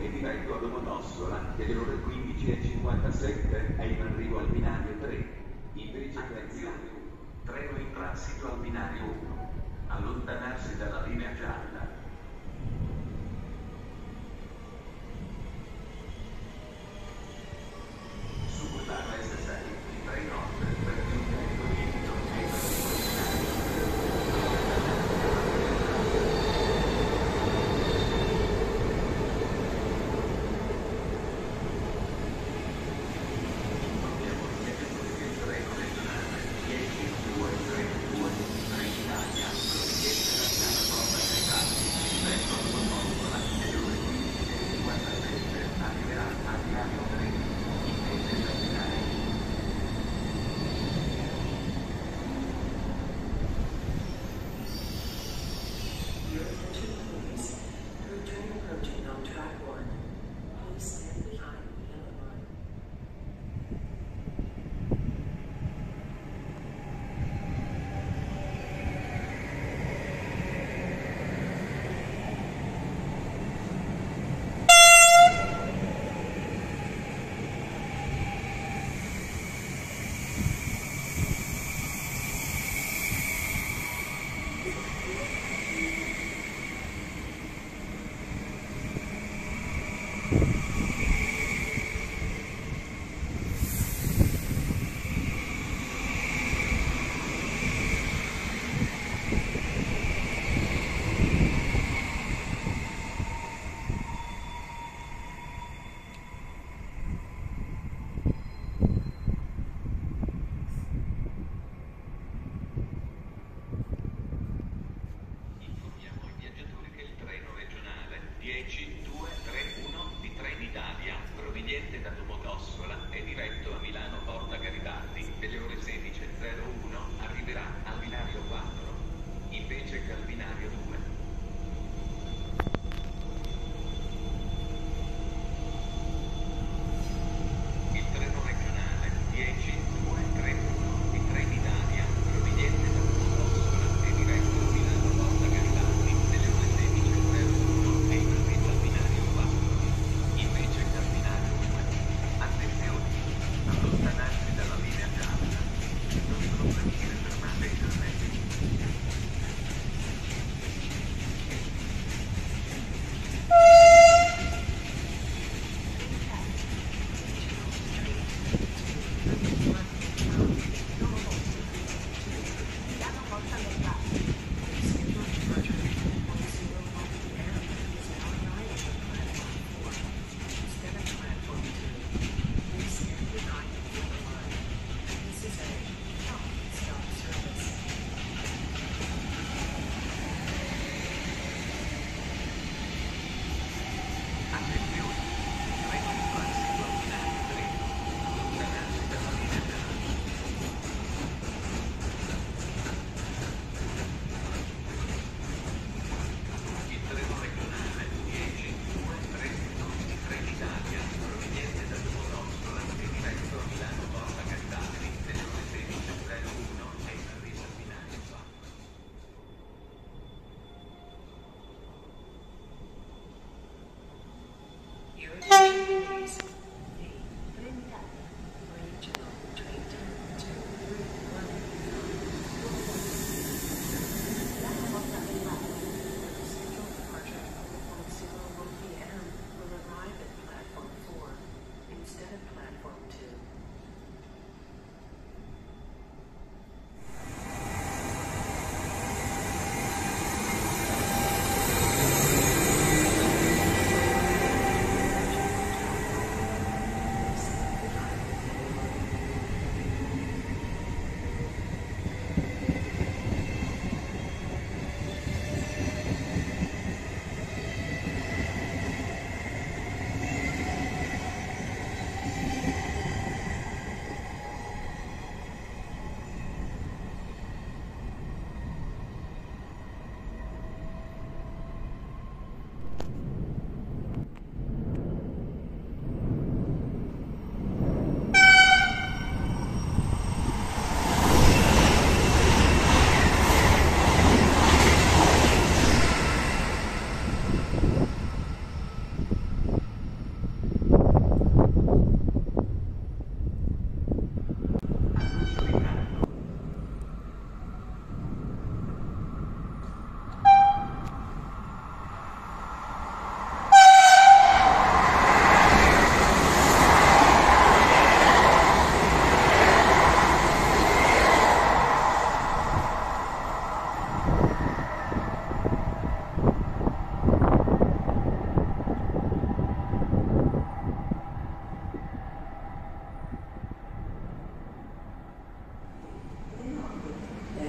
e diretto a Domodossola, che alle ore 15.57 è in arrivo al binario 3. Invece attenzione, treno in transito al binario 1. Allontanarsi dalla linea gialla.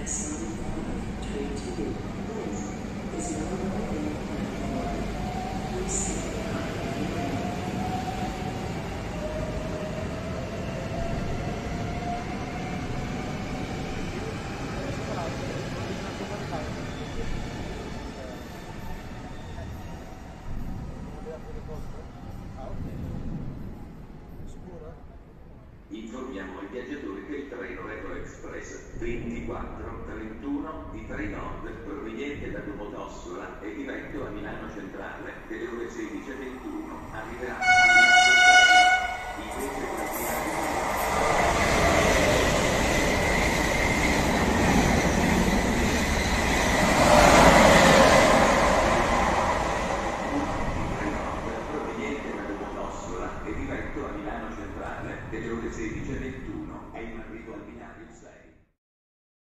Yes. 24, 31 di Tre Nord proveniente da Domodossola e diretto a Milano Centrale delle le ore 16.21 arriverà a Milano.